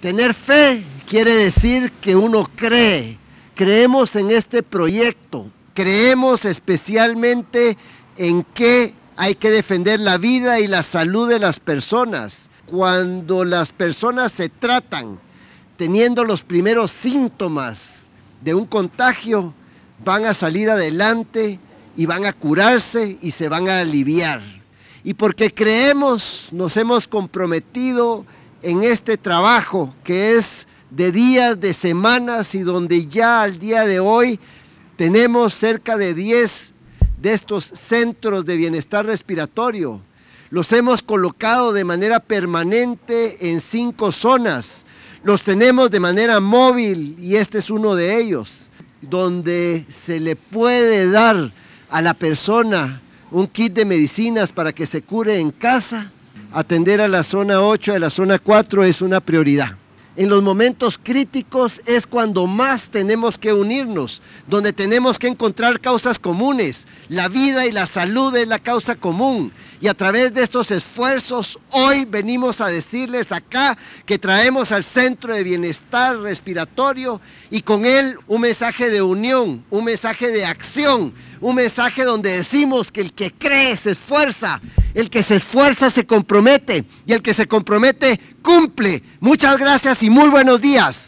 Tener fe quiere decir que uno cree. Creemos en este proyecto. Creemos especialmente en que hay que defender la vida y la salud de las personas. Cuando las personas se tratan teniendo los primeros síntomas de un contagio, van a salir adelante y van a curarse y se van a aliviar. Y porque creemos, nos hemos comprometido en este trabajo que es de días, de semanas y donde ya al día de hoy tenemos cerca de 10 de estos centros de bienestar respiratorio. Los hemos colocado de manera permanente en cinco zonas. Los tenemos de manera móvil y este es uno de ellos, donde se le puede dar a la persona un kit de medicinas para que se cure en casa. Atender a la zona 8, a la zona 4 es una prioridad en los momentos críticos es cuando más tenemos que unirnos, donde tenemos que encontrar causas comunes. La vida y la salud es la causa común. Y a través de estos esfuerzos, hoy venimos a decirles acá que traemos al Centro de Bienestar Respiratorio y con él un mensaje de unión, un mensaje de acción, un mensaje donde decimos que el que cree se esfuerza, el que se esfuerza se compromete y el que se compromete cumple. Muchas gracias y muy buenos días.